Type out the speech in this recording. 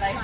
lấy